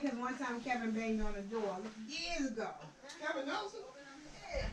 because one time Kevin banged on the door years ago. Kevin Nelson? Yeah.